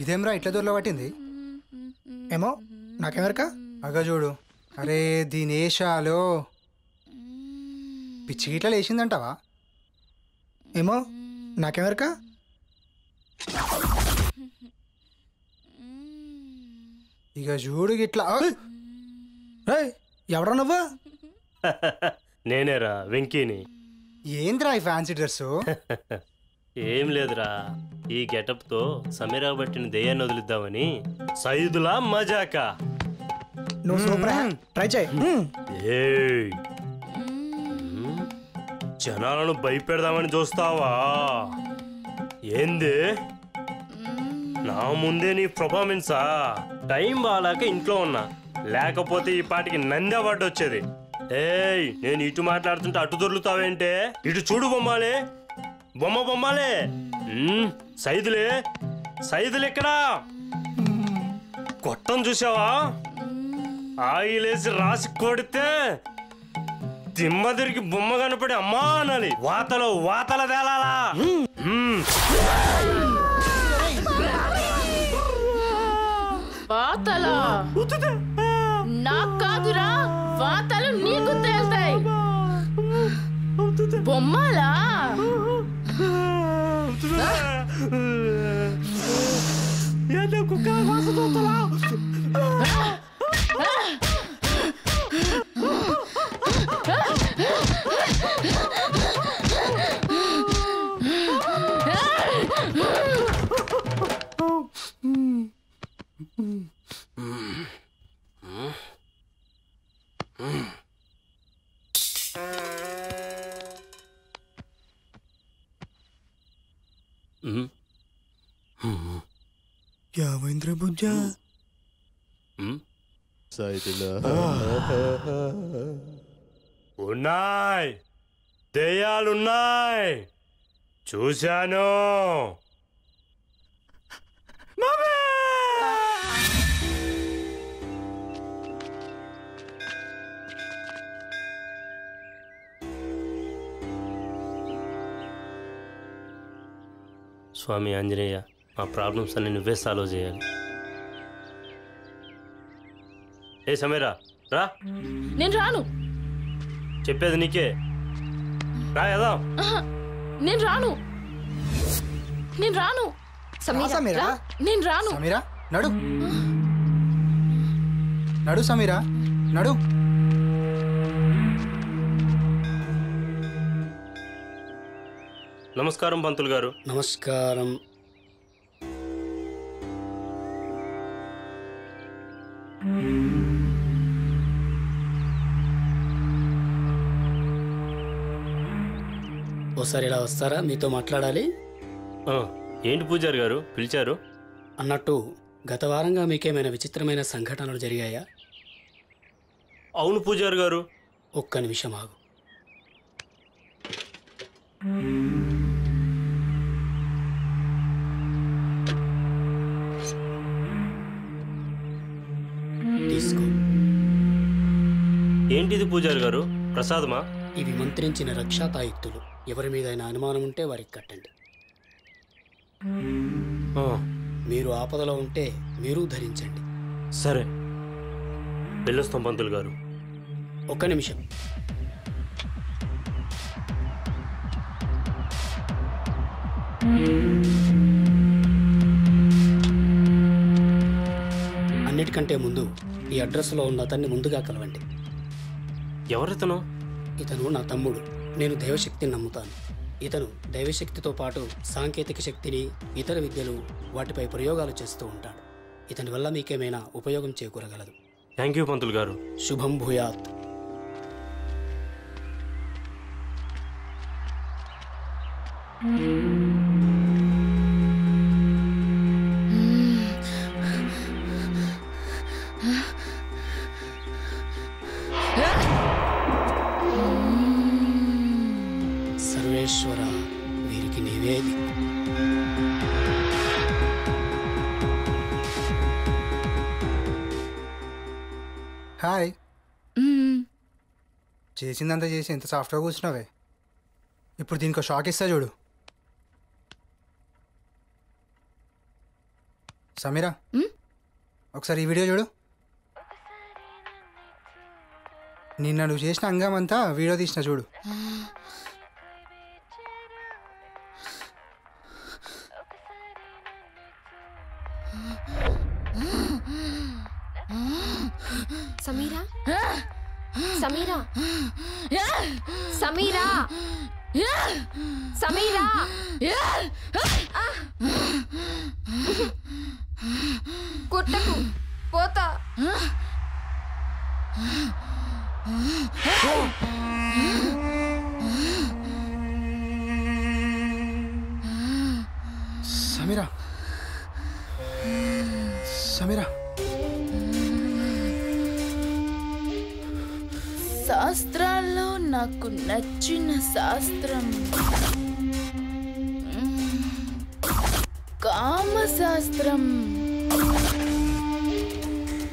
ఇదేమ్రా ఇట్లా దూరలో పట్టింది? ఏమో నాకెవరికా? అగ చూడు. అరే దీని ఏషాలో పిచ్చి గిట్ల లేచిందంటావా? ఏమో నాకెవరికా? ఇక చూడు గిట్లా. ఆ! రే ఎవడా నువ్వు? నేనేరా వెంకీని. ఏంద్రా ఈ ఫ్యాన్సీ డ్రెస్ ఏం లేదురా. ఈ గెటప్తో సమీరా బట్టిన దెయ్యాన్ని వదిలిద్దామని సైదులా మజాకా. నువ్వు సూపర్ ట్రై చేయి. ఏయ్. జనాలను భయపెడదామని చూస్తావా? ఏంది? నా ముందే నీ పర్ఫార్మెన్సా టైం బాగాలేక ఇంట్లో ఉన్నా. లేకపోతే ఈ పాటికి నంది అవార్డు వచ్చేది. ఏయ్ నేను ఇటు మాట్లాడుతుంటే అటు దొర్లుతావేంటే? ఇటు చూడు బొమ్మాలే. బొమ్మ బొమ్మాలే. మ్మ్. సైదులే సైదులు ఎక్కడా? కొట్టం చూసావా ఆయిలేసి రాసి కొడితే దిమ్మ తిరిగి బొమ్మ కనపడి అమ్మా అనాలి. వాతలో వాతల తేలాలా. వాతలా? నాకు కాదురా వాతలు నీకు తేల్తాయి. బొమ్మలా? Ah? E andei com o carro do outro lado. Ah! యావేంద్ర బుజ్జ మ్మ్. ఉన్నాయి దెయ్యాలున్నాయి చూశాను స్వామి ఆంజనేయ మా ప్రాబ్లమ్స్ అన్ని నువ్వే సాల్వ్ చేయాలి. ఏ సమీరా రా. నేను రాను. చెప్పేది నీకే. రా నేను రాను. నేను రాను. సమీరా. రా, నేను రాను. సమీరా నడు. నడు సమీరా. నడు. నమస్కారం పంతులు గారు. నమస్కారం. ఓసారి ఇలా వస్తారా? మీతో మాట్లాడాలి? ఆ, ఏంటి పూజారి గారు? పిలిచారు? అన్నట్టు గత వారంగా మీకేమైనా విచిత్రమైన సంఘటనలు జరిగాయా? అవును పూజారి గారు. ఒక్క నిమిషం ఆగు. తీసుకో. ఏంటిది పూజారి గారు? ప్రసాదమా? ఇవి మంత్రించిన రక్షాతాయుక్తులు ఎవరి మీదైనా అనుమానం ఉంటే వారికి కట్టండి. మీరు ఆపదలో ఉంటే మీరు ధరించండి. సరే. వెళ్ళొస్తాం పంతులు గారు. ఒక్క నిమిషం. అన్నిటికంటే ముందు ఈ అడ్రస్లో ఉన్న అతన్ని ముందుగా కలవండి. ఎవరితను? ఇతను నా తమ్ముడు. నేను దైవశక్తిని నమ్ముతాను. ఇతను దైవశక్తితో పాటు సాంకేతిక శక్తిని ఇతర విద్యలు వాటిపై ప్రయోగాలు చేస్తూ ఉంటాడు. ఇతని వల్ల మీకేమైనా ఉపయోగం చేకూరగలదు. థ్యాంక్ యూ పంతులు గారు. శుభం భూయాత్. సర్వేశ్వర చేసిందంతా చేసి ఎంత సాఫ్ట్గా కూర్చున్నావే? ఇప్పుడు దీనికి షాక్ ఇస్తా చూడు. సమీరా? ఒకసారి ఈ వీడియో చూడు. నిన్న నువ్వు చేసిన అంగం అంతా వీడియో తీసిన చూడు. సమీరా సమీరా సమీరా సమీరా కొట్టకు శాస్త్రాల్లో నాకు నచ్చిన శాస్త్రం. కామశాస్త్రం.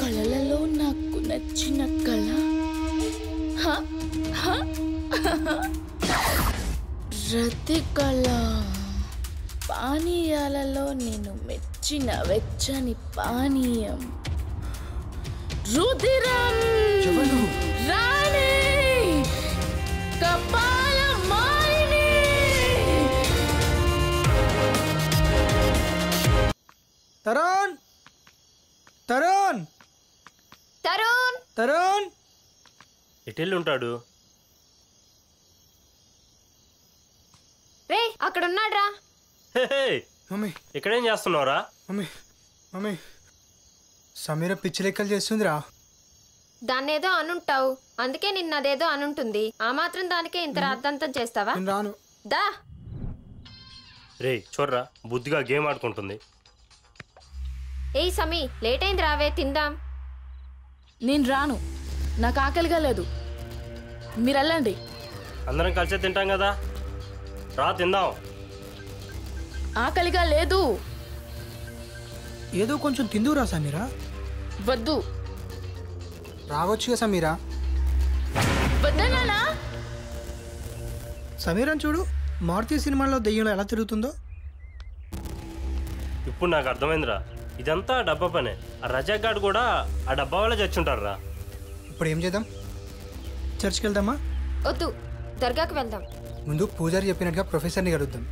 కళలలో నాకు నచ్చిన కళ. రతి కళ. పానీయాలలో నేను మెచ్చిన వెచ్చని పానీయం. రుధిరం. తరుణ్ తరుణ్ తరుణ్ తరుణ్ ఎటెళ్ళి ఉంటాడు రే అక్కడ ఉన్నాడ్రా మమ్మీ. ఇక్కడేం చేస్తున్నావురా? మమ్మీ. మమ్మీ. సమీర పిచ్చి లెక్కలు చేస్తుందిరా. దాన్నేదో అనుంటావు. అందుకే నిన్నదేదో అనుంటుంది. ఆ మాత్రం దానికే ఇంత రాద్దంతం చేస్తావా? నేను రాను. దా. రే చూడరా బుద్ధిగా గేమ్ ఆడుకుంటుంది. ఏయ్ సమీ లేట్ అయింది రావే తిందాం. నేను రాను. నాకు ఆకలిగా లేదు. మీరు వెళ్ళండి. అందరం కలిసే తింటాం కదా? రా తిందాం. ఆకలిగా లేదు. ఏదో కొంచెం తిందురా సమీరా. వద్దు. రావచ్చుగా సమీరా. వద్దనా సమీరాని చూడు మారుతి సినిమాలో దెయ్యంలో ఎలా తిరుగుతుందో. ఇప్పుడు నాకు అర్థమైందిరా. ఇదంతా డబ్బా పనే. ఆ రజాక్ గాడు కూడా ఆ డబ్బా వల్ల చచ్చుంటారు రా ఇప్పుడు ఏం చేద్దాం? చర్చ్కి వెళ్దామా? వద్దు దర్గాకు వెళ్దాం. ముందు పూజారి చెప్పినట్టుగా ప్రొఫెసర్ని కలుద్దాం.